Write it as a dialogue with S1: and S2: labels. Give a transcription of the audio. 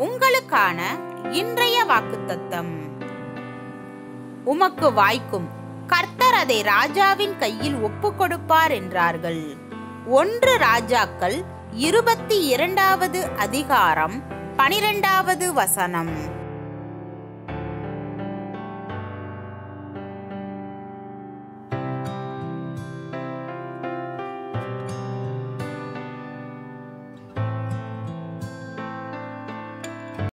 S1: உங்களுக்கான இன்றைய வாக்குத்தத்தம். உமக்கு வாய்க்கும் கர்த்தர் அதை ராஜாவின் கையில் ஒப்புக்கொடுப்பார் என்றார்கள். ஒன்று ராஜாக்கள் இருபத்தி இரண்டாவது அதிகாரம் பனிரெண்டாவது வசனம்.